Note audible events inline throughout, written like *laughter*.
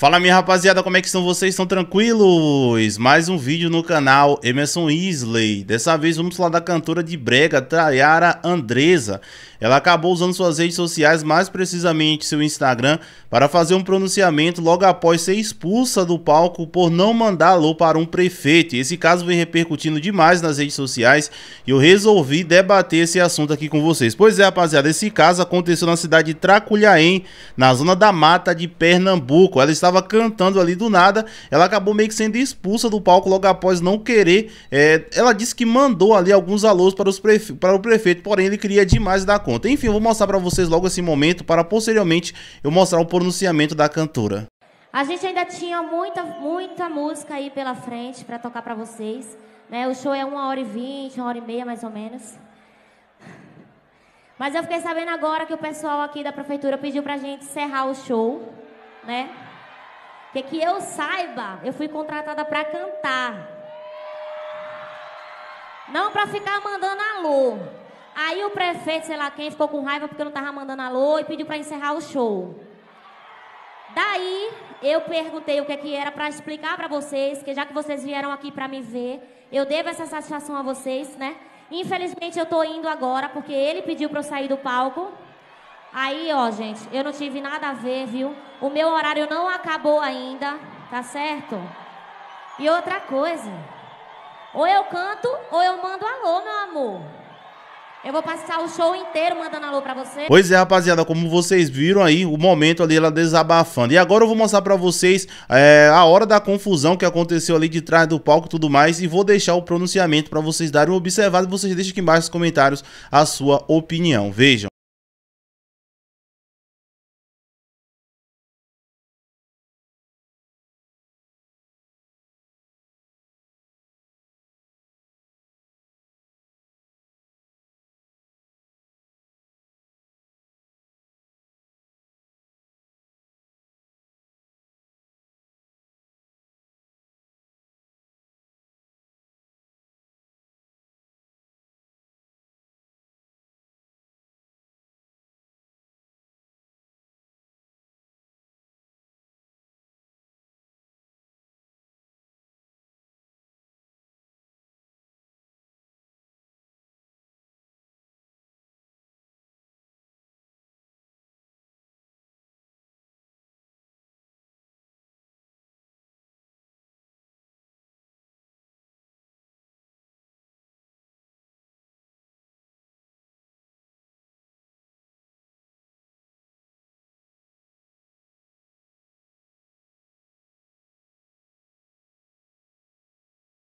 Fala minha rapaziada, como é que estão vocês? Estão tranquilos? Mais um vídeo no canal Emerson Isley. Dessa vez vamos falar da cantora de brega Tayara Andresa. Ela acabou usando suas redes sociais, mais precisamente seu Instagram, para fazer um pronunciamento logo após ser expulsa do palco por não mandar alô para um prefeito. Esse caso vem repercutindo demais nas redes sociais e eu resolvi debater esse assunto aqui com vocês. Pois é, rapaziada, esse caso aconteceu na cidade de Traculhaém, na zona da mata de Pernambuco. Ela estava estava cantando ali do nada, ela acabou meio que sendo expulsa do palco logo após não querer. É, ela disse que mandou ali alguns alôs para, prefe para o prefeito, porém ele queria demais da conta. Enfim, eu vou mostrar para vocês logo esse momento, para posteriormente eu mostrar o pronunciamento da cantora. A gente ainda tinha muita, muita música aí pela frente para tocar para vocês. Né? O show é uma hora e vinte, uma hora e meia mais ou menos. Mas eu fiquei sabendo agora que o pessoal aqui da prefeitura pediu pra gente encerrar o show, né? Porque que eu saiba, eu fui contratada para cantar. Não para ficar mandando alô. Aí o prefeito, sei lá quem, ficou com raiva porque eu não estava mandando alô e pediu para encerrar o show. Daí eu perguntei o que, que era para explicar para vocês, que já que vocês vieram aqui para me ver, eu devo essa satisfação a vocês, né? Infelizmente eu tô indo agora porque ele pediu para eu sair do palco. Aí, ó, gente, eu não tive nada a ver, viu? O meu horário não acabou ainda, tá certo? E outra coisa, ou eu canto ou eu mando alô, meu amor. Eu vou passar o show inteiro mandando alô pra você. Pois é, rapaziada, como vocês viram aí, o momento ali ela desabafando. E agora eu vou mostrar pra vocês é, a hora da confusão que aconteceu ali de trás do palco e tudo mais. E vou deixar o pronunciamento pra vocês darem uma observada. E vocês deixem aqui embaixo nos comentários a sua opinião. Vejam.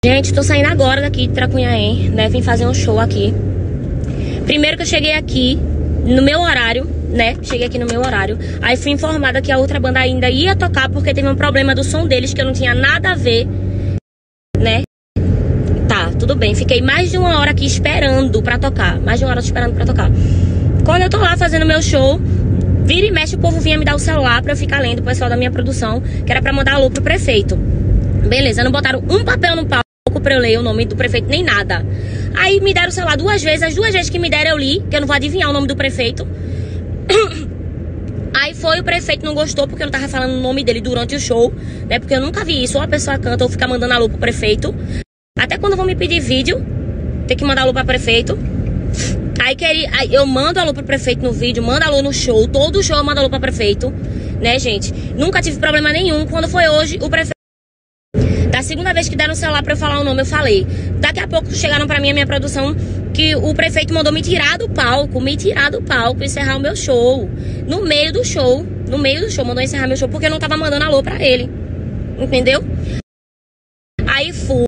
Gente, tô saindo agora daqui de Tracunhaém, né? Vim fazer um show aqui. Primeiro que eu cheguei aqui no meu horário, né? Cheguei aqui no meu horário. Aí fui informada que a outra banda ainda ia tocar porque teve um problema do som deles que eu não tinha nada a ver, né? Tá, tudo bem. Fiquei mais de uma hora aqui esperando pra tocar. Mais de uma hora esperando pra tocar. Quando eu tô lá fazendo meu show, vira e mexe o povo vinha me dar o celular pra eu ficar lendo o pessoal da minha produção, que era pra mandar alô pro prefeito. Beleza, não botaram um papel no pau pra eu ler o nome do prefeito nem nada. Aí me deram, sei lá, duas vezes. As duas vezes que me deram eu li, que eu não vou adivinhar o nome do prefeito. *coughs* Aí foi, o prefeito não gostou porque eu não tava falando o nome dele durante o show, né? Porque eu nunca vi isso. Ou a pessoa canta ou fica mandando alô pro prefeito. Até quando vão me pedir vídeo, tem que mandar alô pro prefeito. Aí, queria, aí eu mando alô pro prefeito no vídeo, mando alô no show. Todo show eu mando alô pro prefeito, né, gente? Nunca tive problema nenhum. Quando foi hoje, o prefeito. Da segunda vez que deram o celular pra eu falar o nome, eu falei. Daqui a pouco chegaram pra mim a minha produção que o prefeito mandou me tirar do palco, me tirar do palco, encerrar o meu show. No meio do show, no meio do show, mandou encerrar meu show porque eu não tava mandando alô pra ele. Entendeu? Aí fui.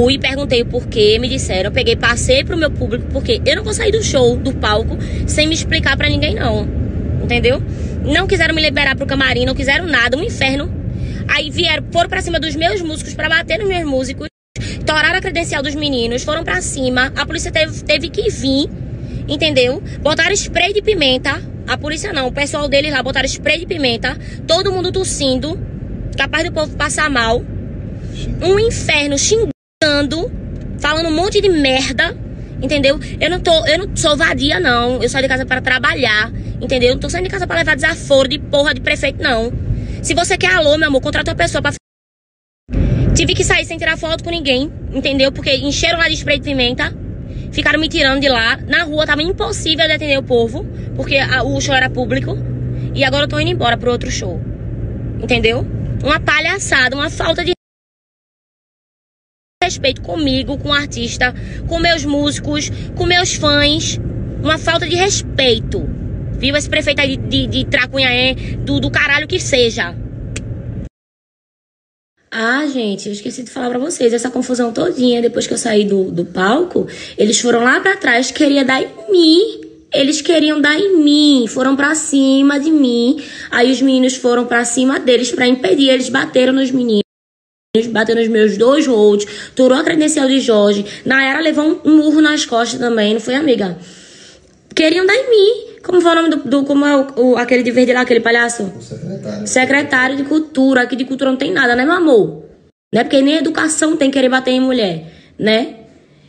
Fui e perguntei o porquê, me disseram, eu peguei, passei pro meu público, porque eu não vou sair do show, do palco, sem me explicar para ninguém, não. Entendeu? Não quiseram me liberar pro camarim, não quiseram nada, um inferno. Aí vieram, foram pra cima dos meus músicos para bater nos meus músicos, toraram a credencial dos meninos, foram para cima. A polícia teve, teve que vir, entendeu? Botaram spray de pimenta. A polícia não, o pessoal deles lá botaram spray de pimenta. Todo mundo tossindo, capaz do povo passar mal. Um inferno xingando, falando um monte de merda. Entendeu? Eu não tô, eu não sou vadia não. Eu saio de casa para trabalhar, entendeu? Eu não tô saindo de casa para levar desaforo de porra de prefeito não. Se você quer alô, meu amor, contrata uma pessoa pra. Tive que sair sem tirar foto com ninguém, entendeu? Porque encheram lá de spray de pimenta, ficaram me tirando de lá. Na rua tava impossível de atender o povo, porque a, o show era público. E agora eu tô indo embora pro outro show. Entendeu? Uma palhaçada, uma falta de respeito comigo, com o artista, com meus músicos, com meus fãs. Uma falta de respeito. Viu esse prefeito aí de, de, de Tracunhaé, do, do caralho que seja. Ah, gente, eu esqueci de falar pra vocês. Essa confusão todinha, depois que eu saí do, do palco, eles foram lá pra trás, queria dar em mim. Eles queriam dar em mim, foram pra cima de mim. Aí os meninos foram pra cima deles pra impedir. Eles bateram nos meninos. Bateram nos meus dois holds, torou a credencial de Jorge. Nayara levou um murro nas costas também, não foi, amiga? Queriam dar em mim. Como foi o nome do. do como é o, o, aquele de verde lá, aquele palhaço? O secretário. Secretário de Cultura. Aqui de cultura não tem nada, né, meu amor? Né? Porque nem educação tem querer bater em mulher, né?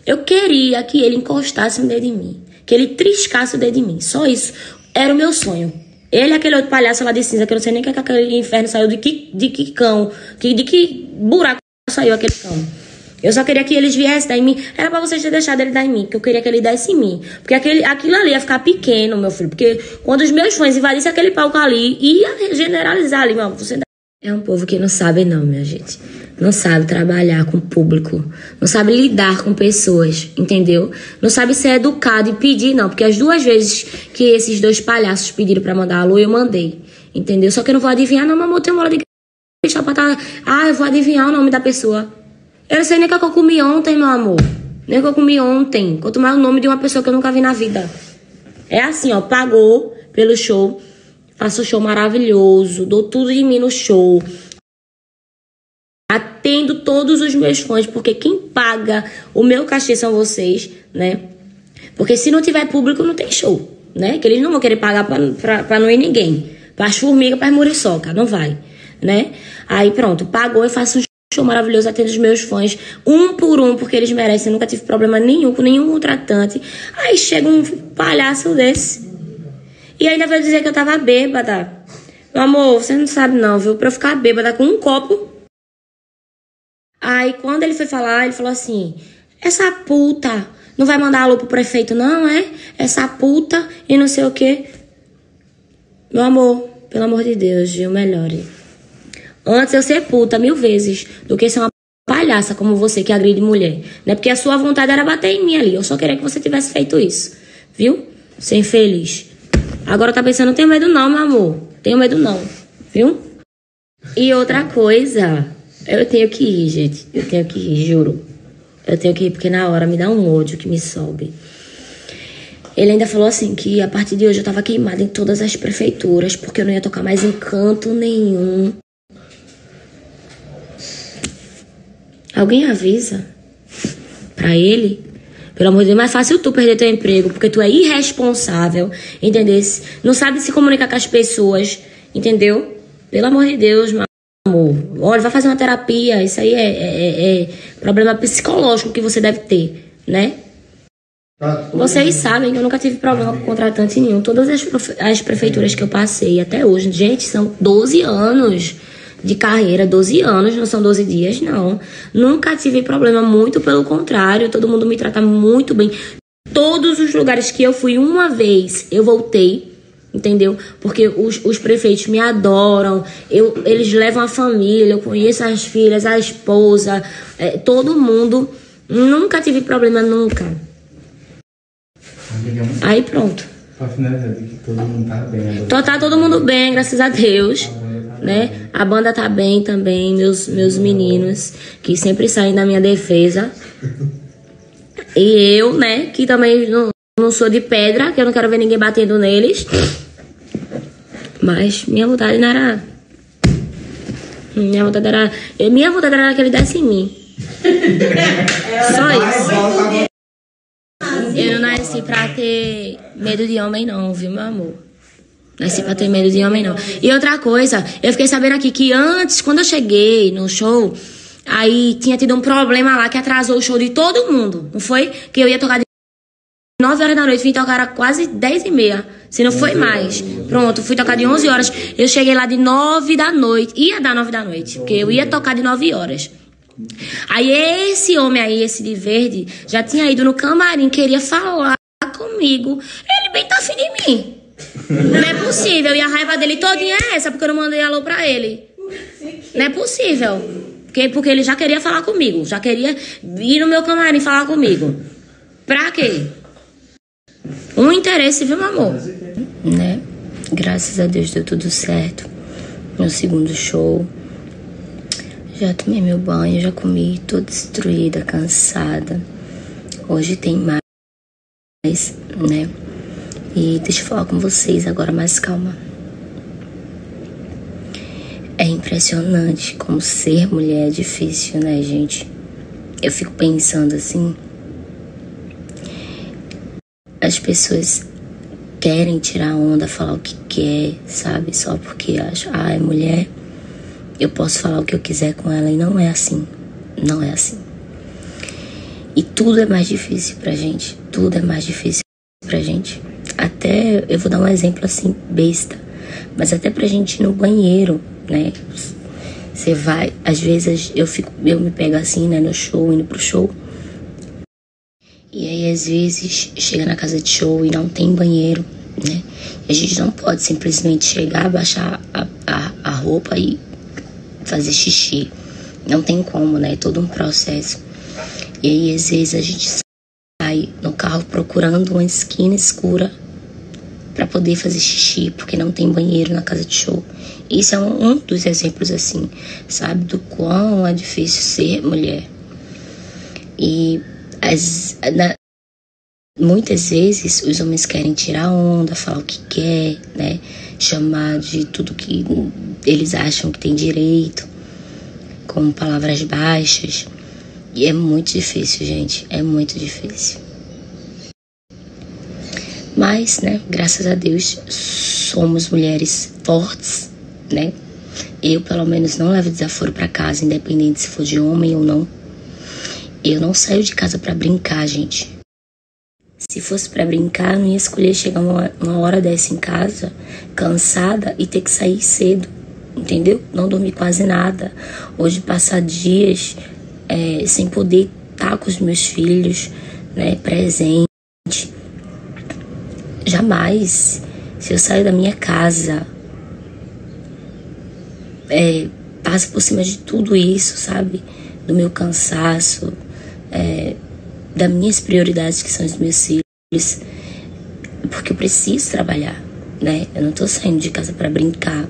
Eu queria que ele encostasse o dedo em mim. Que ele triscasse o dedo em mim. Só isso. Era o meu sonho. Ele aquele outro palhaço lá de cinza, que eu não sei nem que aquele inferno saiu de que, de que cão. Que, de que buraco saiu aquele cão. Eu só queria que eles viessem dar em mim. Era pra vocês terem deixado ele dar em mim, que eu queria que ele desse em mim. Porque aquele, aquilo ali ia ficar pequeno, meu filho. Porque quando os meus fãs invadissem aquele palco ali, ia generalizar ali, mano. Você é um povo que não sabe, não, minha gente. Não sabe trabalhar com público. Não sabe lidar com pessoas, entendeu? Não sabe ser educado e pedir, não. Porque as duas vezes que esses dois palhaços pediram pra mandar alô, eu mandei. Entendeu? Só que eu não vou adivinhar, não, meu amor. Tem uma hora de deixar pra tá... Ah, eu vou adivinhar o nome da pessoa. Eu não sei nem o que eu comi ontem, meu amor. Nem o que eu comi ontem. Quanto mais o nome de uma pessoa que eu nunca vi na vida. É assim, ó. Pagou pelo show. Faço um show maravilhoso. Dou tudo de mim no show. Atendo todos os meus fãs. Porque quem paga o meu cachê são vocês, né? Porque se não tiver público, não tem show, né? Que eles não vão querer pagar pra, pra, pra não ir ninguém. Para as formigas, para as muriçoca. Não vai, né? Aí pronto. Pagou e faço um show maravilhoso, atendo os meus fãs, um por um, porque eles merecem. nunca tive problema nenhum com nenhum contratante. Aí chega um palhaço desse. E ainda veio dizer que eu tava bêbada. Meu amor, você não sabe não, viu? Pra eu ficar bêbada com um copo. Aí quando ele foi falar, ele falou assim: essa puta não vai mandar alô pro prefeito, não, é? Essa puta e não sei o quê. Meu amor, pelo amor de Deus, Gil, melhore. Antes eu ser puta mil vezes do que ser uma palhaça como você que agride mulher. Né? Porque a sua vontade era bater em mim ali. Eu só queria que você tivesse feito isso. Viu? Ser infeliz. Agora tá pensando, não tenho medo não, meu amor. Tenho medo não. Viu? E outra coisa, eu tenho que ir, gente. Eu tenho que ir, juro. Eu tenho que ir porque na hora me dá um ódio que me sobe. Ele ainda falou assim que a partir de hoje eu tava queimada em todas as prefeituras porque eu não ia tocar mais em canto nenhum. Alguém avisa para ele? Pelo amor de Deus, é mais fácil tu perder teu emprego, porque tu é irresponsável, entendeu? Não sabe se comunicar com as pessoas, entendeu? Pelo amor de Deus, meu amor. Olha, vai fazer uma terapia, isso aí é, é, é problema psicológico que você deve ter, né? Vocês sabem que eu nunca tive problema com contratante nenhum. Todas as, as prefeituras que eu passei até hoje, gente, são 12 anos de carreira, 12 anos, não são 12 dias, não. Nunca tive problema, muito pelo contrário, todo mundo me trata muito bem. Todos os lugares que eu fui uma vez, eu voltei, entendeu? Porque os, os prefeitos me adoram, eu, eles levam a família, eu conheço as filhas, a esposa, é, todo mundo. Nunca tive problema, nunca. Aí pronto. Pra finalizar, que todo mundo tá bem. Então tá todo mundo bem, graças a Deus né? A banda tá bem também, meus, meus meninos, que sempre saem da minha defesa. E eu, né, que também não, não sou de pedra, que eu não quero ver ninguém batendo neles. Mas minha vontade não era. Minha vontade era. Minha vontade era que ele desse em mim. *laughs* Só isso. Eu não nasci pra ter medo de homem, não, viu, meu amor? Nasci pra ter medo de homem, não. E outra coisa, eu fiquei sabendo aqui que antes, quando eu cheguei no show, aí tinha tido um problema lá que atrasou o show de todo mundo. Não foi? Que eu ia tocar de 9 horas da noite, vim tocar quase 10 e meia. Se não foi mais. Pronto, fui tocar de 11 horas. Eu cheguei lá de 9 da noite. Ia dar 9 da noite, porque eu ia tocar de 9 horas. Aí esse homem aí, esse de verde, já tinha ido no camarim, queria falar comigo. Ele bem tá afim de mim. Não é possível. E a raiva dele todinha é essa, porque eu não mandei alô pra ele. Não é possível. Porque, porque ele já queria falar comigo. Já queria ir no meu camarim falar comigo. Pra quê? Um interesse, viu, meu amor? Né? Graças a Deus deu tudo certo. No segundo show. Já tomei meu banho, já comi, tô destruída, cansada. Hoje tem mais, né? E deixa eu falar com vocês agora mais calma. É impressionante como ser mulher é difícil, né, gente? Eu fico pensando assim. As pessoas querem tirar onda, falar o que quer, sabe? Só porque acham, ah, é mulher, eu posso falar o que eu quiser com ela. E não é assim. Não é assim. E tudo é mais difícil pra gente. Tudo é mais difícil pra gente. Até, eu vou dar um exemplo assim, besta. Mas até pra gente ir no banheiro, né? Você vai, às vezes eu fico, eu me pego assim, né, no show, indo pro show. E aí, às vezes, chega na casa de show e não tem banheiro, né? E a gente não pode simplesmente chegar, baixar a, a, a roupa e fazer xixi. Não tem como, né? É todo um processo. E aí, às vezes, a gente sai no carro procurando uma esquina escura para poder fazer xixi, porque não tem banheiro na casa de show. Isso é um, um dos exemplos, assim, sabe? Do quão é difícil ser mulher. E as, na, muitas vezes os homens querem tirar onda, falar o que quer, né? Chamar de tudo que eles acham que tem direito, com palavras baixas. E é muito difícil, gente. É muito difícil. Mas, né, graças a Deus, somos mulheres fortes, né? Eu, pelo menos, não levo desaforo para casa, independente se for de homem ou não. Eu não saio de casa para brincar, gente. Se fosse para brincar, eu não ia escolher chegar uma, uma hora dessa em casa, cansada e ter que sair cedo, entendeu? Não dormir quase nada. Hoje, passar dias é, sem poder estar com os meus filhos, né, presente. Jamais. Se eu saio da minha casa, é, passo por cima de tudo isso, sabe? Do meu cansaço, é, das minhas prioridades que são os meus filhos, porque eu preciso trabalhar, né? Eu não tô saindo de casa para brincar.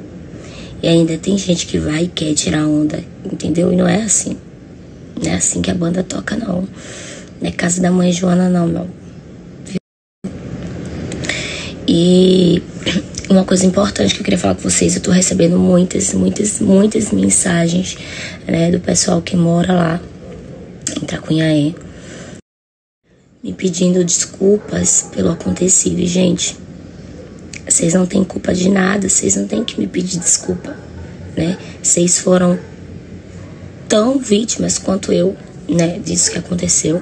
E ainda tem gente que vai e quer tirar onda, entendeu? E não é assim. Não é assim que a banda toca, não. Não é casa da mãe Joana, não, não. E uma coisa importante que eu queria falar com vocês, eu tô recebendo muitas, muitas, muitas mensagens, né, do pessoal que mora lá em Tracunhaé me pedindo desculpas pelo acontecido. E, gente, vocês não têm culpa de nada, vocês não têm que me pedir desculpa, né? Vocês foram tão vítimas quanto eu, né, disso que aconteceu.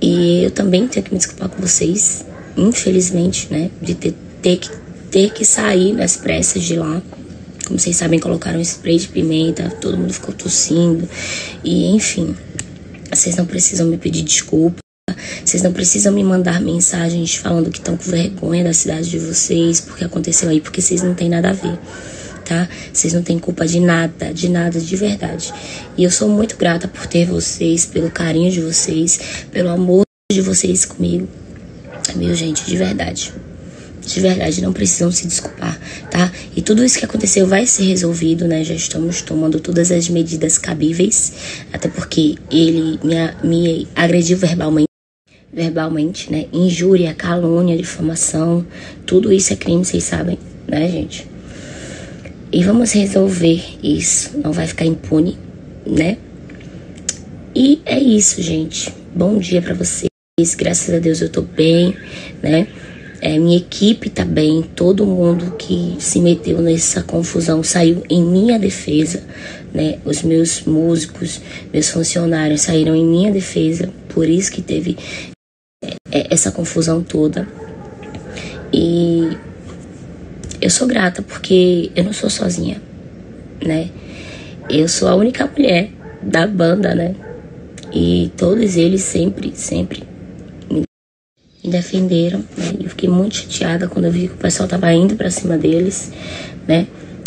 E eu também tenho que me desculpar com vocês, infelizmente, né, de ter, ter, que, ter que sair nas pressas de lá. Como vocês sabem, colocaram spray de pimenta, todo mundo ficou tossindo, e enfim. Vocês não precisam me pedir desculpa. Vocês não precisam me mandar mensagens falando que estão com vergonha da cidade de vocês, porque aconteceu aí, porque vocês não têm nada a ver, tá? Vocês não têm culpa de nada, de nada de verdade. E eu sou muito grata por ter vocês, pelo carinho de vocês, pelo amor de vocês comigo. Meu gente, de verdade de verdade não precisam se desculpar, tá? E tudo isso que aconteceu vai ser resolvido, né? Já estamos tomando todas as medidas cabíveis, até porque ele me, me agrediu verbalmente verbalmente, né? Injúria, calúnia, difamação, tudo isso é crime, vocês sabem, né, gente? E vamos resolver isso, não vai ficar impune, né? E é isso, gente. Bom dia para vocês. Graças a Deus eu tô bem, né? É, minha equipe tá bem, todo mundo que se meteu nessa confusão saiu em minha defesa, né? Os meus músicos, meus funcionários saíram em minha defesa, por isso que teve é, essa confusão toda. E eu sou grata porque eu não sou sozinha, né? Eu sou a única mulher da banda, né? E todos eles sempre, sempre defenderam, né? Eu fiquei muito chateada quando eu vi que o pessoal tava indo para cima deles, né?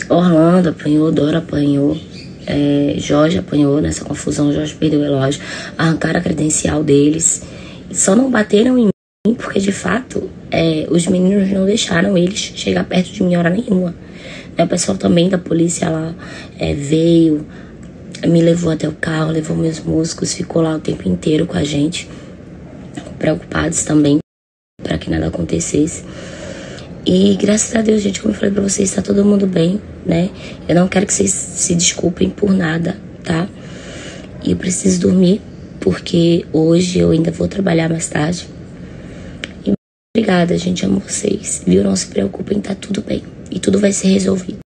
Orlando apanhou, Dora apanhou, é, Jorge apanhou nessa confusão, Jorge perdeu o relógio, arrancaram a credencial deles. Só não bateram em mim porque de fato é, os meninos não deixaram eles chegar perto de mim hora nenhuma. É, o pessoal também da polícia lá é, veio, me levou até o carro, levou meus músicos, ficou lá o tempo inteiro com a gente, preocupados também para que nada acontecesse. E graças a Deus, gente, como eu falei pra vocês, tá todo mundo bem, né? Eu não quero que vocês se desculpem por nada, tá? E eu preciso dormir, porque hoje eu ainda vou trabalhar mais tarde. E obrigada, gente, amo vocês, viu? Não se preocupem, tá tudo bem. E tudo vai ser resolvido.